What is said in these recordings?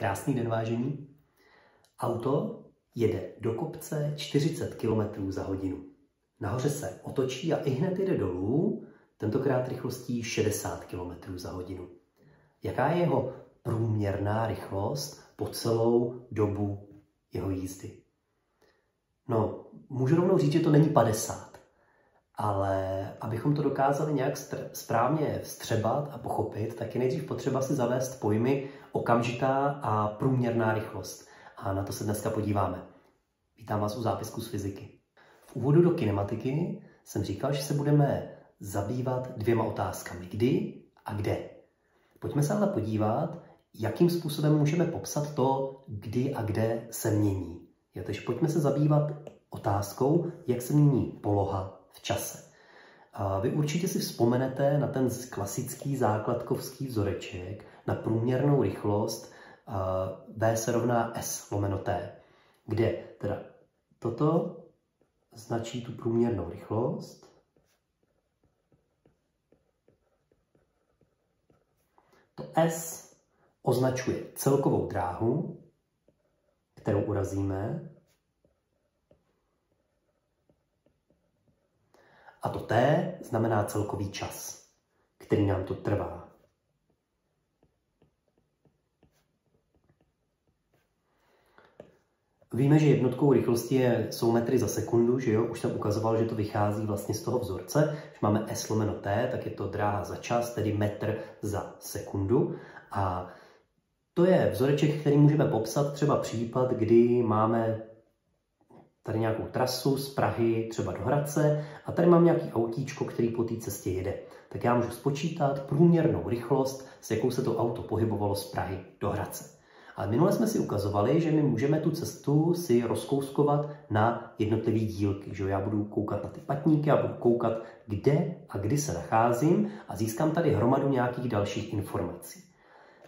Krásný den, vážení. Auto jede do kopce 40 km za hodinu. Nahoře se otočí a i hned jede dolů, tentokrát rychlostí 60 km za hodinu. Jaká je jeho průměrná rychlost po celou dobu jeho jízdy? No, můžu rovnou říct, že to není 50, ale abychom to dokázali nějak správně vstřebat a pochopit, tak je nejdřív potřeba si zavést pojmy okamžitá a průměrná rychlost. A na to se dneska podíváme. Vítám vás u zápisku z fyziky. V úvodu do kinematiky jsem říkal, že se budeme zabývat dvěma otázkami. Kdy a kde. Pojďme se ale podívat, jakým způsobem můžeme popsat to, kdy a kde se mění. Jo, takže pojďme se zabývat otázkou, jak se mění poloha v čase. A vy určitě si vzpomenete na ten klasický základkovský vzoreček, na průměrnou rychlost V se rovná S lomeno T, kde teda toto značí tu průměrnou rychlost, to S označuje celkovou dráhu, kterou urazíme, A to T znamená celkový čas, který nám to trvá. Víme, že jednotkou rychlosti je, jsou metry za sekundu, že jo? Už jsem ukazoval, že to vychází vlastně z toho vzorce. Když máme S lomeno T, tak je to dráha za čas, tedy metr za sekundu. A to je vzoreček, který můžeme popsat třeba případ, kdy máme tady nějakou trasu z Prahy třeba do Hradce a tady mám nějaký autíčko, který po té cestě jede. Tak já můžu spočítat průměrnou rychlost, s jakou se to auto pohybovalo z Prahy do Hradce. Ale minule jsme si ukazovali, že my můžeme tu cestu si rozkouskovat na jednotlivé dílky. Že já budu koukat na ty patníky a budu koukat, kde a kdy se nacházím a získám tady hromadu nějakých dalších informací.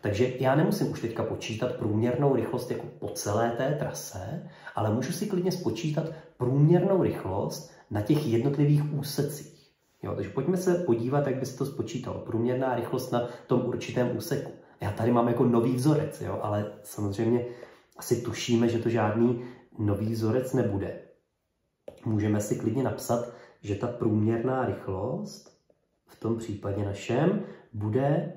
Takže já nemusím už teďka počítat průměrnou rychlost jako po celé té trase, ale můžu si klidně spočítat průměrnou rychlost na těch jednotlivých úsecích. Jo, takže pojďme se podívat, jak by se to spočítalo. Průměrná rychlost na tom určitém úseku. Já tady mám jako nový vzorec, jo, ale samozřejmě asi tušíme, že to žádný nový vzorec nebude. Můžeme si klidně napsat, že ta průměrná rychlost v tom případě našem bude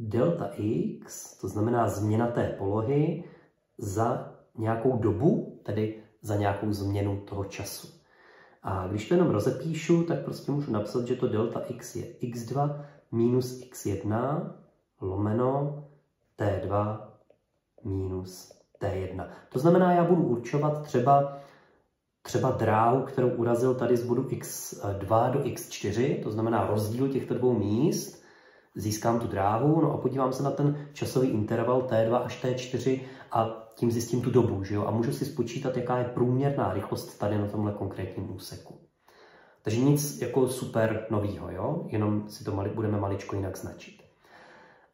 delta x, to znamená změna té polohy za nějakou dobu, tedy za nějakou změnu toho času. A když to jenom rozepíšu, tak prostě můžu napsat, že to delta x je x2 minus x1 lomeno t2 minus t1. To znamená, já budu určovat třeba, třeba dráhu, kterou urazil tady z bodu x2 do x4, to znamená rozdíl těchto dvou míst, získám tu dráhu, no a podívám se na ten časový interval T2 až T4 a tím zjistím tu dobu, že jo? A můžu si spočítat, jaká je průměrná rychlost tady na tomhle konkrétním úseku. Takže nic jako super novýho, jo? Jenom si to mali, budeme maličko jinak značit.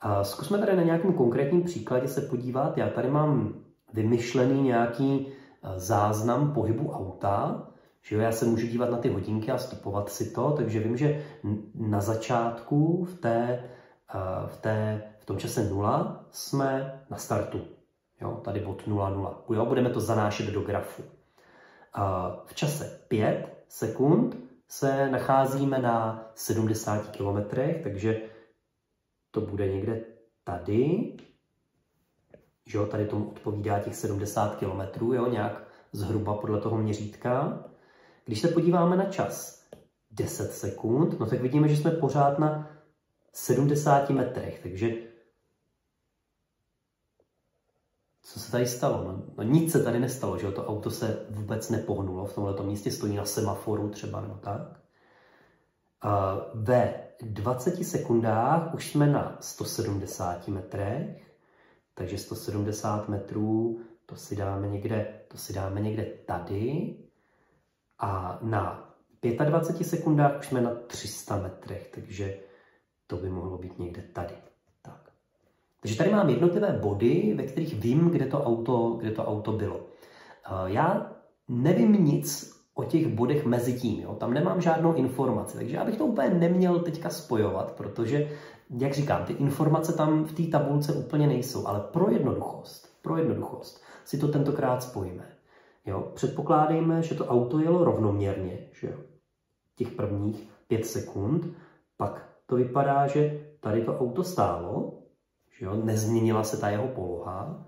A zkusme tady na nějakém konkrétním příkladě se podívat. Já tady mám vymyšlený nějaký e, záznam pohybu auta, že jo, já se můžu dívat na ty hodinky a stopovat si to, takže vím, že na začátku v, té, v, té, v tom čase 0 jsme na startu. Jo, tady bod 0,0. Jo, budeme to zanášet do grafu. V čase 5 sekund se nacházíme na 70 km, takže to bude někde tady. Jo, tady tomu odpovídá těch 70 km, jo, nějak zhruba podle toho měřítka. Když se podíváme na čas 10 sekund, no tak vidíme, že jsme pořád na 70 metrech, takže co se tady stalo? No, no nic se tady nestalo, že to auto se vůbec nepohnulo, v tomhle místě stojí na semaforu třeba nebo tak. A ve 20 sekundách už jsme na 170 metrech, takže 170 metrů, to si dáme někde, to si dáme někde tady. A na 25 sekundách už jsme na 300 metrech, takže to by mohlo být někde tady. Tak. Takže tady mám jednotlivé body, ve kterých vím, kde to auto, kde to auto bylo. Já nevím nic o těch bodech mezi tím, jo? tam nemám žádnou informaci, takže já bych to úplně neměl teďka spojovat, protože Jak říkám, ty informace tam v té tabulce úplně nejsou, ale pro jednoduchost, pro jednoduchost si to tentokrát spojíme. Jo? Předpokládejme, že to auto jelo rovnoměrně, že jo? těch prvních pět sekund, pak to vypadá, že tady to auto stálo, že jo? nezměnila se ta jeho poloha,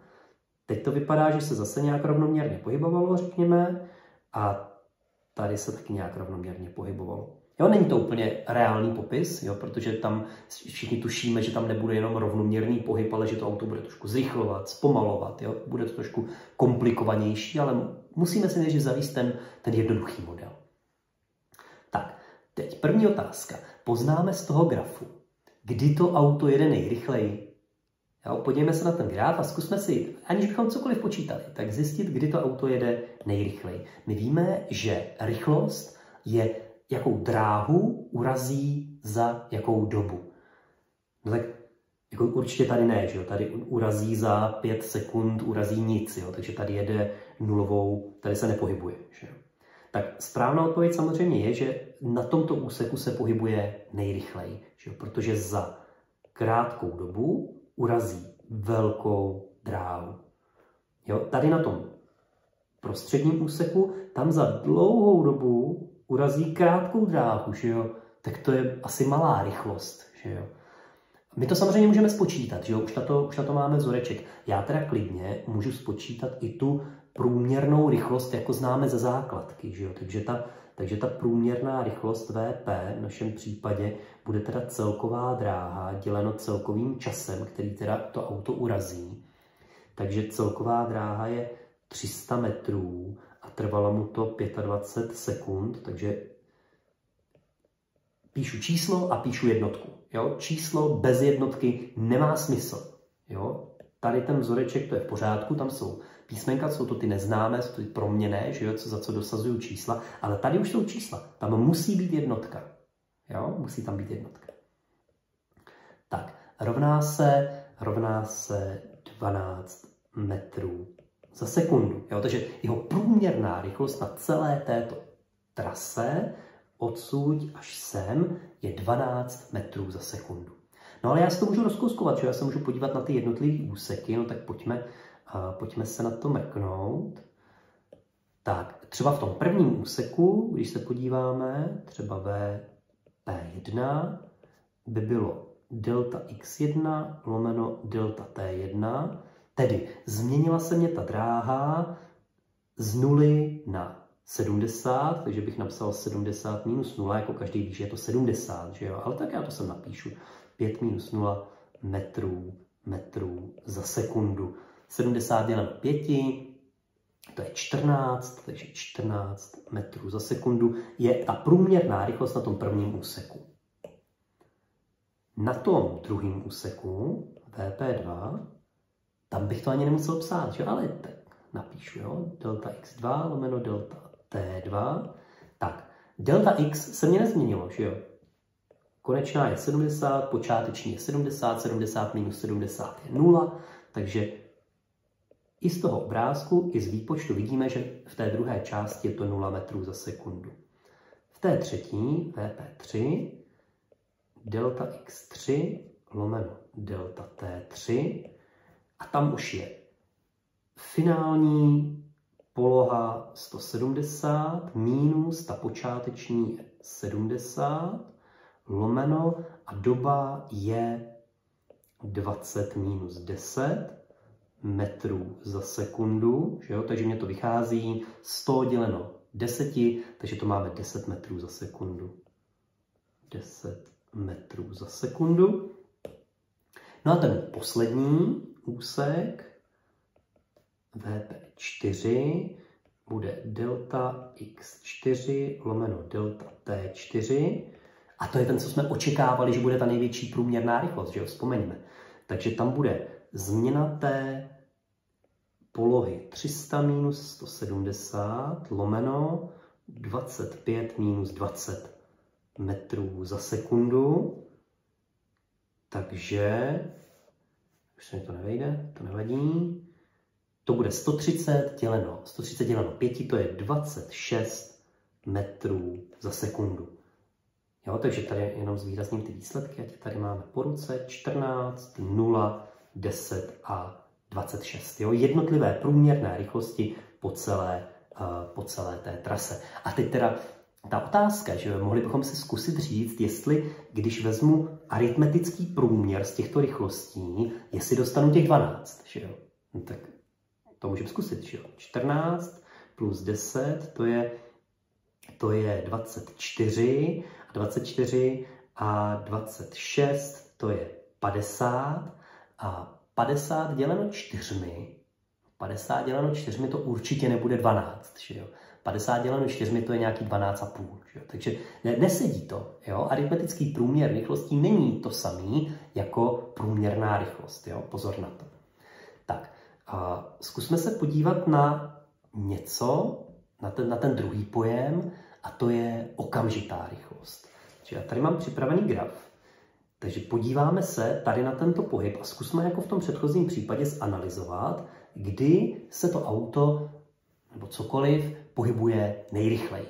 teď to vypadá, že se zase nějak rovnoměrně pohybovalo, řekněme, a tady se taky nějak rovnoměrně pohybovalo. Jo, není to úplně reálný popis, jo, protože tam všichni tušíme, že tam nebude jenom rovnoměrný pohyb, ale že to auto bude trošku zrychlovat, zpomalovat, jo, bude to trošku komplikovanější, ale musíme si nejdřív zavíst ten, ten jednoduchý model. Tak, teď první otázka. Poznáme z toho grafu, kdy to auto jede nejrychleji. Jo, podívejme se na ten graf a zkusme si, aniž bychom cokoliv počítali, tak zjistit, kdy to auto jede nejrychleji. My víme, že rychlost je jakou dráhu urazí za jakou dobu. No tak jako určitě tady ne, že jo? tady urazí za pět sekund, urazí nic, jo? takže tady jede nulovou, tady se nepohybuje. Že jo? Tak správná odpověď samozřejmě je, že na tomto úseku se pohybuje nejrychleji, že protože za krátkou dobu urazí velkou dráhu. Jo? Tady na tom prostředním úseku, tam za dlouhou dobu urazí krátkou dráhu, že jo, tak to je asi malá rychlost, že jo. My to samozřejmě můžeme spočítat, že jo, už na to, už na to máme vzoreček. Já teda klidně můžu spočítat i tu průměrnou rychlost, jako známe ze základky, že jo, takže ta, takže ta průměrná rychlost VP v našem případě bude teda celková dráha děleno celkovým časem, který teda to auto urazí. Takže celková dráha je 300 metrů a trvalo mu to 25 sekund, takže píšu číslo a píšu jednotku. Jo? Číslo bez jednotky nemá smysl. Jo? Tady ten vzoreček, to je v pořádku, tam jsou písmenka, jsou to ty neznámé, jsou to ty proměné, že jo, co, za co dosazují čísla, ale tady už jsou čísla. Tam musí být jednotka. Jo? Musí tam být jednotka. Tak, rovná se, rovná se 12 metrů za sekundu. Jo? Takže jeho průměrná rychlost na celé této trase odsud až sem je 12 metrů za sekundu. No ale já si to můžu rozkouskovat, že já se můžu podívat na ty jednotlivé úseky, no tak pojďme, uh, pojďme se na to mrknout. Tak, třeba v tom prvním úseku, když se podíváme, třeba ve P1, by bylo delta x1 lomeno delta t1, Tedy změnila se mě ta dráha z nuly na 70, takže bych napsal 70 minus 0, jako každý ví, že je to 70, že jo? Ale tak já to sem napíšu. 5 minus 0 metrů, metrů za sekundu. 70 děleno 5, to je 14, takže 14 metrů za sekundu je ta průměrná rychlost na tom prvním úseku. Na tom druhém úseku, VP2, tam bych to ani nemusel psát, že? ale tak napíšu, jo, delta x2 lomeno delta t2. Tak, delta x se mě nezměnilo, že jo? Konečná je 70, počáteční je 70, 70 minus 70 je 0, takže i z toho obrázku, i z výpočtu vidíme, že v té druhé části je to 0 metrů za sekundu. V té třetí, VP3, delta x3 lomeno delta t3 a tam už je finální poloha 170 minus ta počáteční je 70 lomeno a doba je 20 minus 10 metrů za sekundu, že jo? takže mě to vychází 100 děleno 10, takže to máme 10 metrů za sekundu. 10 metrů za sekundu. No a ten poslední úsek VP4 bude delta x4 lomeno delta t4 a to je ten, co jsme očekávali, že bude ta největší průměrná rychlost, že jo, vzpomeňme. Takže tam bude změna té polohy 300 minus 170 lomeno 25 minus 20 metrů za sekundu. Takže už se mi to nevejde, to nevadí. To bude 130 děleno, 130 děleno 5, to je 26 metrů za sekundu. Jo, takže tady jenom zvýrazním ty výsledky, ať tady máme po ruce 14, 0, 10 a 26. Jo, jednotlivé průměrné rychlosti po celé, uh, po celé té trase. A teď teda ta otázka, že mohli bychom si zkusit říct, jestli, když vezmu aritmetický průměr z těchto rychlostí, jestli dostanu těch 12, že jo? No tak to můžeme zkusit, že jo? 14 plus 10, to je, to je 24, a 24 a 26, to je 50, a 50 děleno 4, 50 děleno 4 to určitě nebude 12, že jo? 50 děleno 4 to je nějaký 12,5. Že? Takže ne, nesedí to. Jo? Aritmetický průměr rychlostí není to samý jako průměrná rychlost. Jo? Pozor na to. Tak, a zkusme se podívat na něco, na ten, na ten druhý pojem, a to je okamžitá rychlost. Takže já tady mám připravený graf, takže podíváme se tady na tento pohyb a zkusme jako v tom předchozím případě zanalizovat, kdy se to auto nebo cokoliv pohybuje nejrychleji.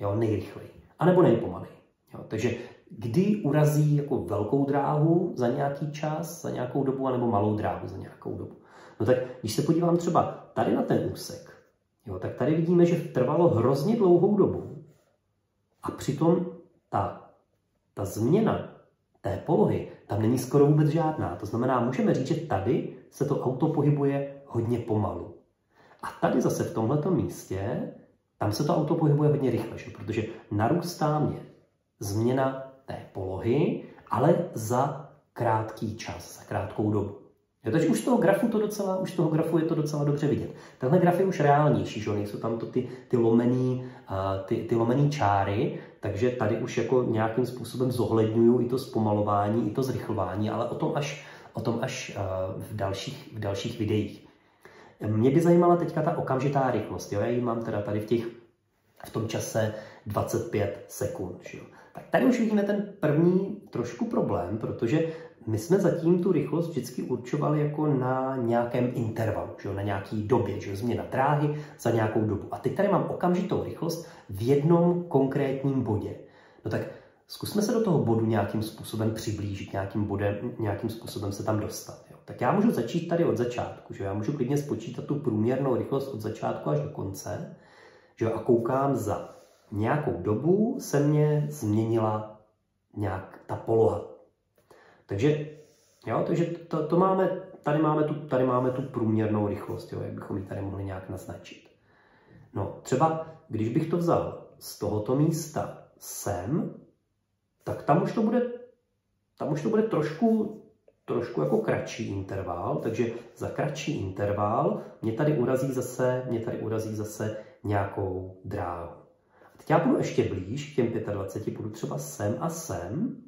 Jo, nejrychleji. A nebo nejpomaleji. Jo, takže kdy urazí jako velkou dráhu za nějaký čas, za nějakou dobu, anebo malou dráhu za nějakou dobu. No tak když se podívám třeba tady na ten úsek, jo, tak tady vidíme, že trvalo hrozně dlouhou dobu a přitom ta, ta změna té polohy tam není skoro vůbec žádná. To znamená, můžeme říct, že tady se to auto pohybuje hodně pomalu. A tady zase v tomto místě, tam se to auto pohybuje hodně rychle, že? protože narůstá mě změna té polohy, ale za krátký čas, za krátkou dobu. Jo, takže už toho grafu to docela, už toho grafu je to docela dobře vidět. Tenhle graf je už reálnější, že nejsou tam to ty, ty, lomený, uh, ty, ty lomený čáry, takže tady už jako nějakým způsobem zohledňuju i to zpomalování, i to zrychlování, ale o tom až, o tom až uh, v, dalších, v dalších videích. Mě by zajímala teďka ta okamžitá rychlost. Jo? Já ji mám teda tady v, těch, v tom čase 25 sekund. Jo? Tak tady už vidíme ten první trošku problém, protože my jsme zatím tu rychlost vždycky určovali jako na nějakém intervalu, že na nějaký době, že změna dráhy za nějakou dobu. A teď tady mám okamžitou rychlost v jednom konkrétním bodě. No tak zkusme se do toho bodu nějakým způsobem přiblížit, nějakým, bodem, nějakým způsobem se tam dostat. Jo. Tak já můžu začít tady od začátku, že já můžu klidně spočítat tu průměrnou rychlost od začátku až do konce, že a koukám za nějakou dobu se mě změnila nějak ta poloha. Takže, jo, takže to, to máme, tady, máme tu, tady máme tu průměrnou rychlost, jo, jak bychom ji tady mohli nějak naznačit. No, třeba když bych to vzal z tohoto místa sem, tak tam už to bude, tam už to bude trošku, trošku jako kratší interval, takže za kratší interval mě tady urazí zase, mě tady urazí zase nějakou dráhu. A teď já budu ještě blíž k těm 25, budu třeba sem a sem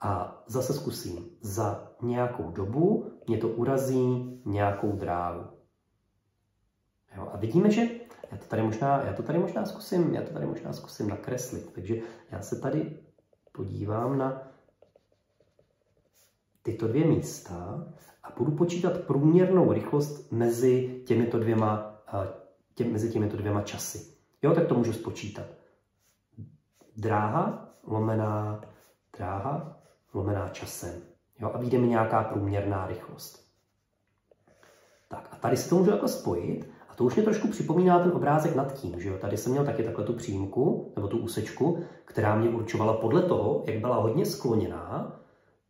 a zase zkusím. Za nějakou dobu mě to urazí nějakou dráhu. Jo, a vidíme, že já to tady možná, já to tady možná zkusím, já to tady možná zkusím nakreslit. Takže já se tady podívám na tyto dvě místa a budu počítat průměrnou rychlost mezi těmito dvěma, tě, mezi těmito dvěma časy. Jo, tak to můžu spočítat. Dráha lomená dráha lomená časem. Jo, a vyjde mi nějaká průměrná rychlost. Tak a tady se to můžu jako spojit a to už mě trošku připomíná ten obrázek nad tím, že jo. Tady jsem měl taky takhle tu přímku, nebo tu úsečku, která mě určovala podle toho, jak byla hodně skloněná,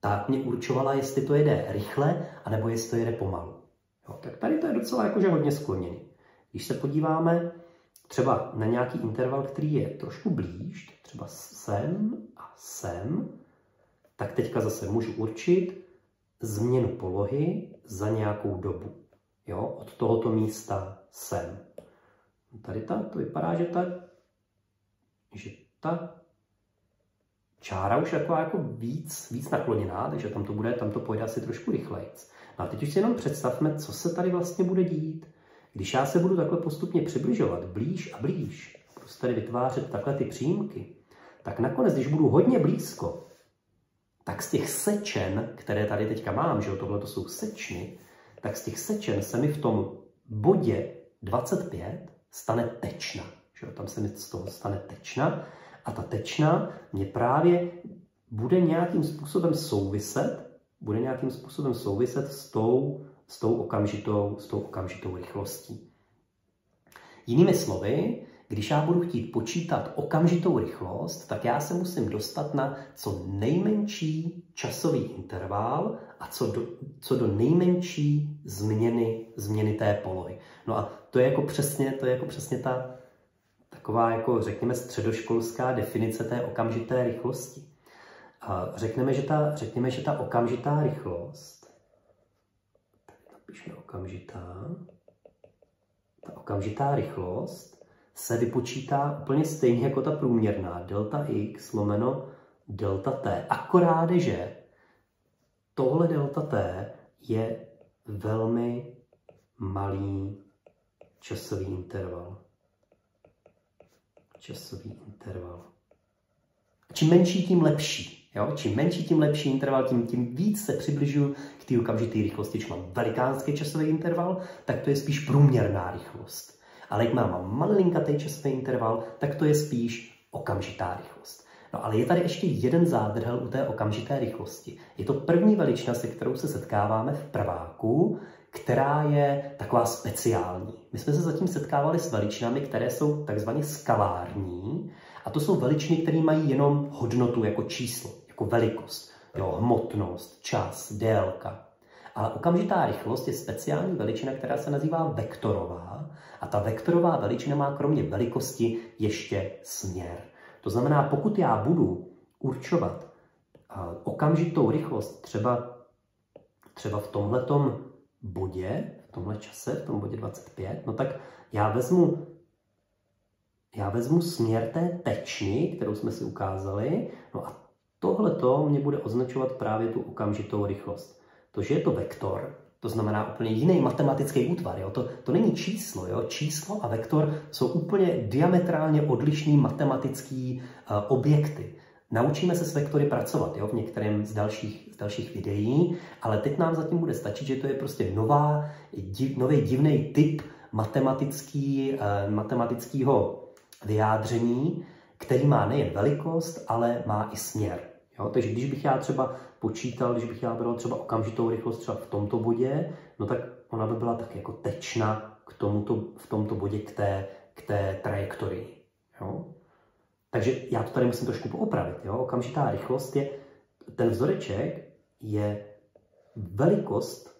tak mě určovala, jestli to jede rychle, anebo jestli to jede pomalu. Jo, tak tady to je docela jakože hodně skloněný. Když se podíváme třeba na nějaký interval, který je trošku blíž, třeba sem a sem, tak teďka zase můžu určit změnu polohy za nějakou dobu. Jo, od tohoto místa sem. Tady ta, to vypadá, že ta, že ta čára už taková jako víc, víc nakloněná, takže tam to bude, tam to pojde asi trošku rychleji. No a teď už si jenom představme, co se tady vlastně bude dít. Když já se budu takhle postupně přibližovat blíž a blíž, budu tady vytvářet takhle ty přímky, tak nakonec, když budu hodně blízko, tak z těch sečen, které tady teďka mám, že tohle to jsou sečny, tak z těch sečen se mi v tom bodě 25 stane tečna. Že jo, tam se mi z toho stane tečna A ta tečna mě právě bude nějakým způsobem souviset, bude nějakým způsobem souviset s tou, s tou, okamžitou, s tou okamžitou rychlostí. Jinými slovy, když já budu chtít počítat okamžitou rychlost, tak já se musím dostat na co nejmenší časový interval a co do, co do nejmenší změny, změny té polohy. No a to je jako přesně, to je jako přesně ta taková, jako řekněme, středoškolská definice té okamžité rychlosti. A řekneme, že ta, řekněme, že ta okamžitá rychlost, tak napíšeme okamžitá, ta okamžitá rychlost se vypočítá úplně stejně jako ta průměrná, delta x lomeno delta t. Akorát, že tohle delta t je velmi malý časový interval. Časový interval. Čím menší, tím lepší. Jo? Čím menší, tím lepší interval, tím, tím víc se přibližuju k té okamžité rychlosti. Když mám velikánský časový interval, tak to je spíš průměrná rychlost. Ale jak mám malinkatý časový interval, tak to je spíš okamžitá rychlost. No ale je tady ještě jeden zádrhel u té okamžité rychlosti. Je to první veličina, se kterou se setkáváme v prváku, která je taková speciální. My jsme se zatím setkávali s veličinami, které jsou takzvaně skalární, a to jsou veličiny, které mají jenom hodnotu jako číslo, jako velikost, jo, hmotnost, čas, délka. Ale okamžitá rychlost je speciální veličina, která se nazývá vektorová a ta vektorová veličina má kromě velikosti ještě směr. To znamená, pokud já budu určovat okamžitou rychlost třeba, třeba v tomhletom bodě, v tomhle čase, v tom bodě 25, no tak já vezmu já vezmu směr té tečny, kterou jsme si ukázali, no a tohle to mě bude označovat právě tu okamžitou rychlost. To, že je to vektor, to znamená úplně jiný matematický útvar. Jo? To, to není číslo. Jo? Číslo a vektor jsou úplně diametrálně odlišný matematický uh, objekty. Naučíme se s vektory pracovat jo? v některém z dalších, z dalších videí, ale teď nám zatím bude stačit, že to je prostě nová, div, nový divný typ matematický, uh, matematického vyjádření, který má nejen velikost, ale má i směr. Jo? Takže když bych já třeba počítal, když bych já bral třeba okamžitou rychlost třeba v tomto bodě, no tak ona by byla tak jako tečna k tomuto, v tomto bodě k té, k té trajektorii. Jo? Takže já to tady musím trošku poopravit. Jo? Okamžitá rychlost je, ten vzoreček je velikost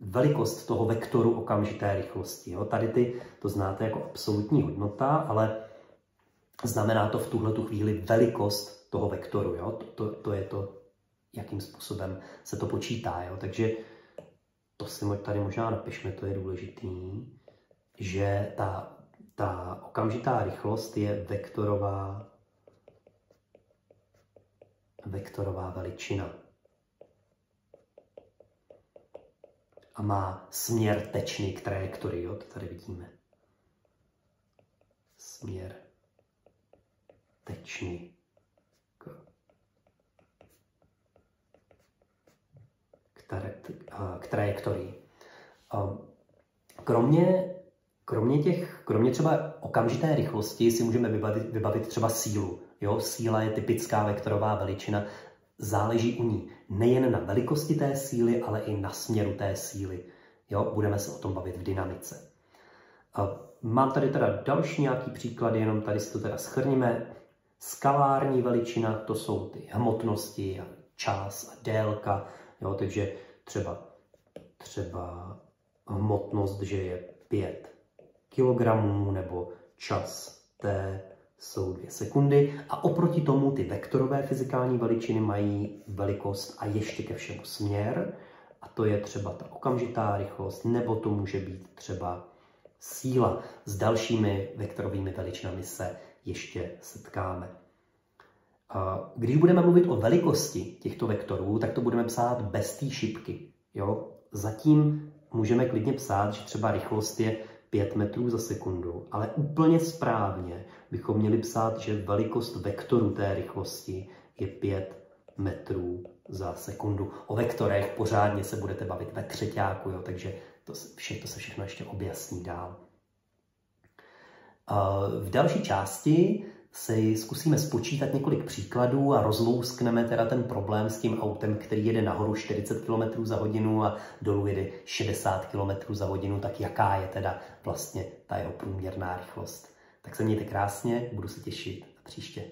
velikost toho vektoru okamžité rychlosti. Jo? Tady ty to znáte jako absolutní hodnota, ale znamená to v tuhle tu chvíli velikost toho vektoru. Jo? To, to, to je to, jakým způsobem se to počítá. Jo? Takže to si tady možná napišme, to je důležitý, že ta, ta okamžitá rychlost je vektorová, vektorová veličina. a má směr tečný k trajektorii. Jo? To tady vidíme. Směr tečný k, trajektorii. Kromě, kromě, těch, kromě třeba okamžité rychlosti si můžeme vybavit, vybavit třeba sílu. Jo? Síla je typická vektorová veličina, záleží u ní nejen na velikosti té síly, ale i na směru té síly. Jo, budeme se o tom bavit v dynamice. Mám tady teda další nějaký příklady, jenom tady si to teda schrníme. Skalární veličina, to jsou ty hmotnosti, čas a délka, jo, takže třeba, třeba hmotnost, že je 5 kg nebo čas t jsou dvě sekundy a oproti tomu ty vektorové fyzikální veličiny mají velikost a ještě ke všemu směr a to je třeba ta okamžitá rychlost nebo to může být třeba síla. S dalšími vektorovými veličinami se ještě setkáme. Když budeme mluvit o velikosti těchto vektorů, tak to budeme psát bez té šipky. Jo? Zatím můžeme klidně psát, že třeba rychlost je 5 metrů za sekundu, ale úplně správně bychom měli psát, že velikost vektoru té rychlosti je 5 metrů za sekundu. O vektorech pořádně se budete bavit ve třetíku, jo, takže to, vše, to se všechno ještě objasní dál. V další části si zkusíme spočítat několik příkladů a rozlouskneme teda ten problém s tím autem, který jede nahoru 40 km za hodinu a dolů jede 60 km za hodinu, tak jaká je teda vlastně ta jeho průměrná rychlost. Tak se mějte krásně, budu se těšit příště.